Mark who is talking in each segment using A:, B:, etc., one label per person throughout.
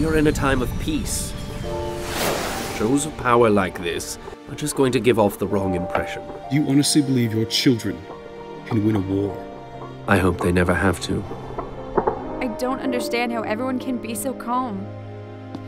A: in a time of peace. Shows of power like this are just going to give off the wrong impression.
B: Do you honestly believe your children can win a war?
A: I hope they never have to.
C: I don't understand how everyone can be so calm.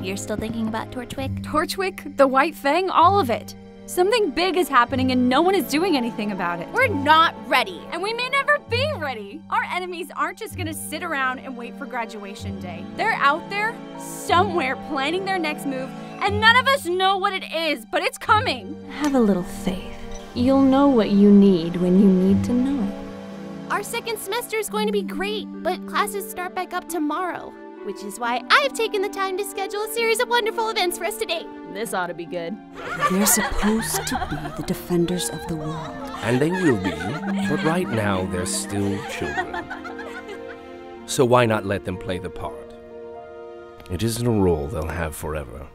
D: You're still thinking about Torchwick?
C: Torchwick, the White Fang, all of it. Something big is happening and no one is doing anything about it.
E: We're not ready.
C: And we may never be ready. Our enemies aren't just gonna sit around and wait for graduation day. They're out there, somewhere, planning their next move, and none of us know what it is, but it's coming.
F: Have a little faith. You'll know what you need when you need to know it.
E: Our second semester is going to be great, but classes start back up tomorrow. Which is why I've taken the time to schedule a series of wonderful events for us today.
C: This ought to be good.
G: They're supposed to be the defenders of the world.
A: And they will be, but right now they're still children. So why not let them play the part? It isn't a role they'll have forever.